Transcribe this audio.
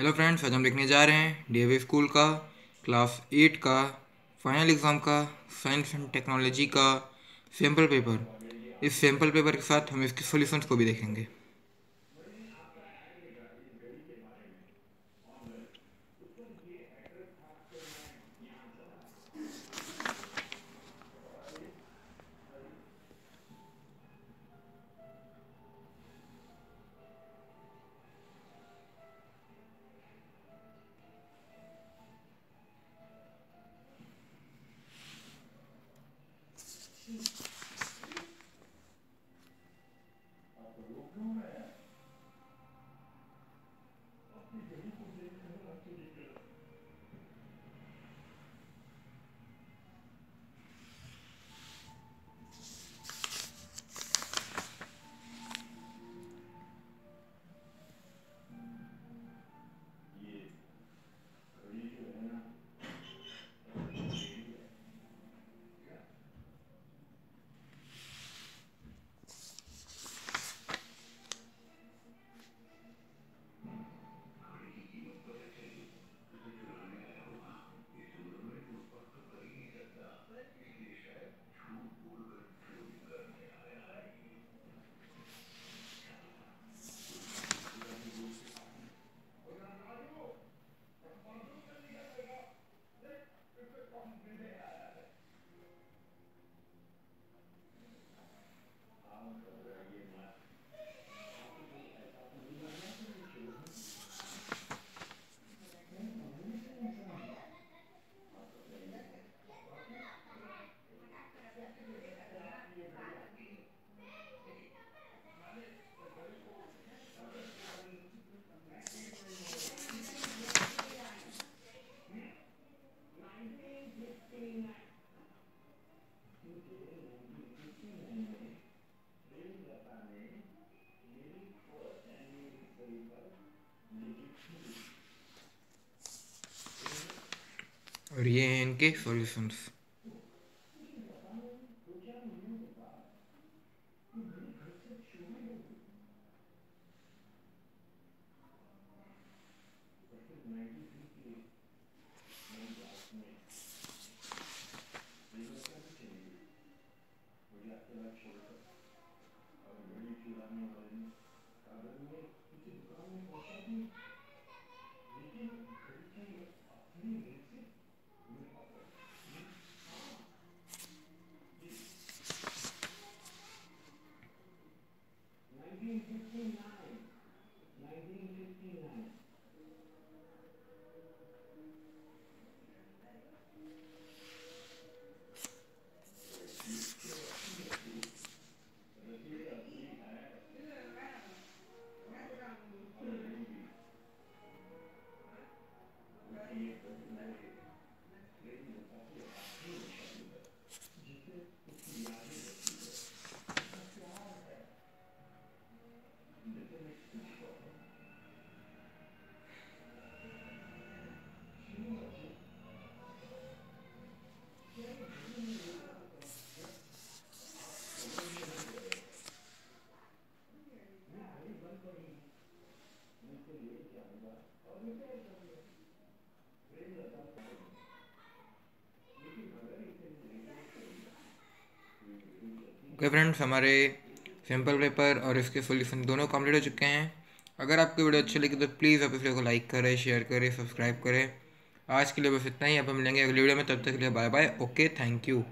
Hello friends आज हम लिखने जा रहे हैं डीएवी स्कूल का क्लास एट का फाइनल एग्ज़ाम का साइंस एंड टेक्नोलॉजी का सैंपल पेपर इस सैंपल पेपर के साथ हम इसके सोल्यूशन को भी देखेंगे। और ये हैं इनके सॉल्यूशंस करने वाली कारण में किसी दुकान में पहुंचाती लेकिन घर की अपनी रेट से मैं पाता Nineteen fifty nine. Nineteen fifty nine. Okay friends हमारे सैंपल पेपर और इसके सॉल्यूशन दोनों कंप्लीट हो चुके हैं। अगर आपकी वीडियो अच्छी लगी तो प्लीज़ आप इस वीडियो को लाइक करें शेयर करें सब्सक्राइब करें। आज के लिए बस इतना ही। आप मिलेंगे अगली वीडियो में। तब तक के लिए bye bye okay thank you